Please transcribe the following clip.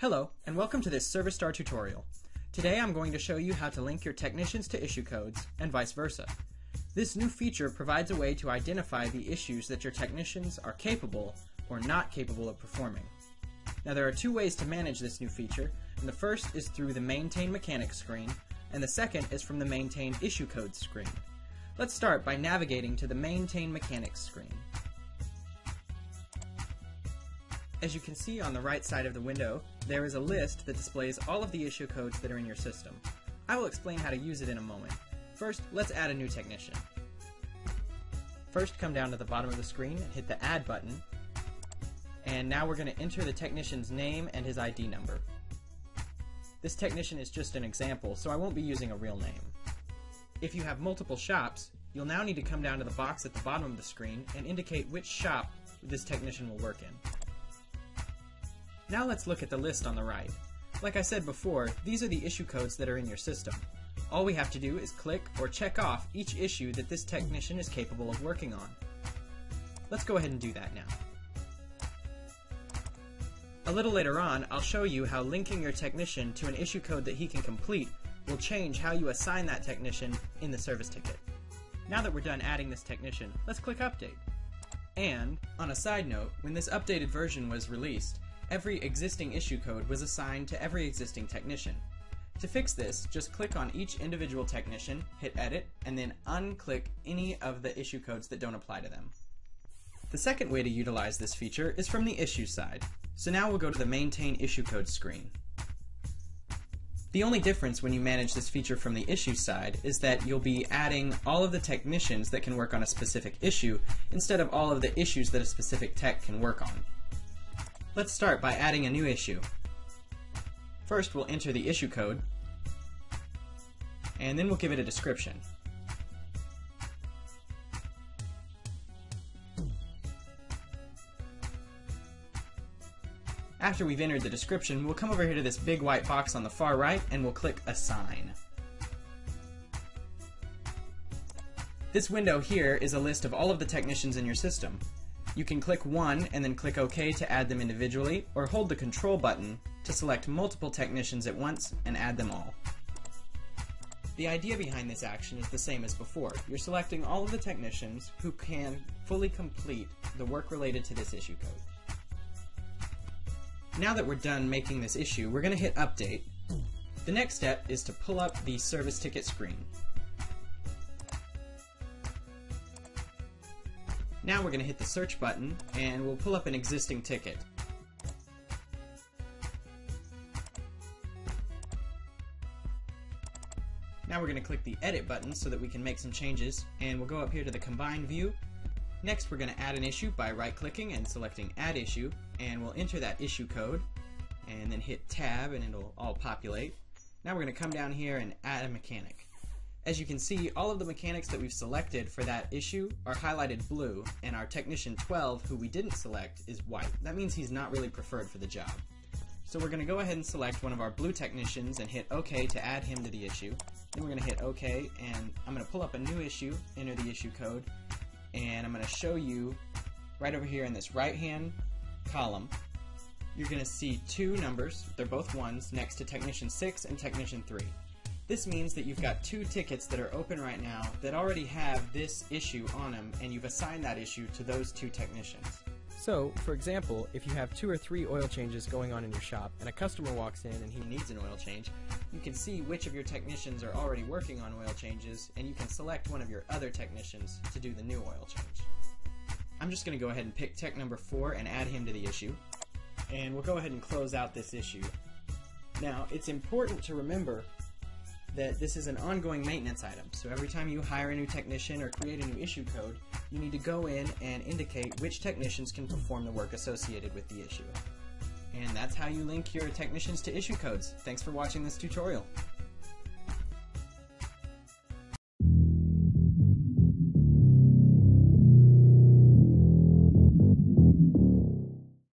Hello, and welcome to this ServiceStar tutorial. Today I'm going to show you how to link your technicians to issue codes, and vice versa. This new feature provides a way to identify the issues that your technicians are capable or not capable of performing. Now there are two ways to manage this new feature, and the first is through the Maintain Mechanics screen, and the second is from the Maintain Issue Codes screen. Let's start by navigating to the Maintain Mechanics screen. As you can see on the right side of the window, there is a list that displays all of the issue codes that are in your system. I will explain how to use it in a moment. First, let's add a new technician. First, come down to the bottom of the screen and hit the Add button. And now we're going to enter the technician's name and his ID number. This technician is just an example, so I won't be using a real name. If you have multiple shops, you'll now need to come down to the box at the bottom of the screen and indicate which shop this technician will work in. Now let's look at the list on the right. Like I said before, these are the issue codes that are in your system. All we have to do is click or check off each issue that this technician is capable of working on. Let's go ahead and do that now. A little later on, I'll show you how linking your technician to an issue code that he can complete will change how you assign that technician in the service ticket. Now that we're done adding this technician, let's click Update. And, on a side note, when this updated version was released, every existing issue code was assigned to every existing technician. To fix this, just click on each individual technician, hit edit, and then unclick any of the issue codes that don't apply to them. The second way to utilize this feature is from the issue side. So now we'll go to the maintain issue code screen. The only difference when you manage this feature from the issue side is that you'll be adding all of the technicians that can work on a specific issue instead of all of the issues that a specific tech can work on. Let's start by adding a new issue. First, we'll enter the issue code, and then we'll give it a description. After we've entered the description, we'll come over here to this big white box on the far right, and we'll click Assign. This window here is a list of all of the technicians in your system. You can click one and then click OK to add them individually, or hold the Control button to select multiple technicians at once and add them all. The idea behind this action is the same as before. You're selecting all of the technicians who can fully complete the work related to this issue code. Now that we're done making this issue, we're going to hit Update. The next step is to pull up the service ticket screen. Now we're going to hit the search button and we'll pull up an existing ticket. Now we're going to click the edit button so that we can make some changes and we'll go up here to the combined view. Next we're going to add an issue by right clicking and selecting add issue and we'll enter that issue code and then hit tab and it'll all populate. Now we're going to come down here and add a mechanic. As you can see, all of the mechanics that we've selected for that issue are highlighted blue, and our technician 12, who we didn't select, is white. That means he's not really preferred for the job. So we're going to go ahead and select one of our blue technicians and hit OK to add him to the issue. Then we're going to hit OK, and I'm going to pull up a new issue, enter the issue code, and I'm going to show you right over here in this right-hand column, you're going to see two numbers, they're both ones, next to Technician 6 and Technician 3. This means that you've got two tickets that are open right now that already have this issue on them, and you've assigned that issue to those two technicians. So, for example, if you have two or three oil changes going on in your shop, and a customer walks in and he needs an oil change, you can see which of your technicians are already working on oil changes, and you can select one of your other technicians to do the new oil change. I'm just going to go ahead and pick tech number 4 and add him to the issue, and we'll go ahead and close out this issue. Now, it's important to remember that this is an ongoing maintenance item. So every time you hire a new technician or create a new issue code, you need to go in and indicate which technicians can perform the work associated with the issue. And that's how you link your technicians to issue codes. Thanks for watching this tutorial.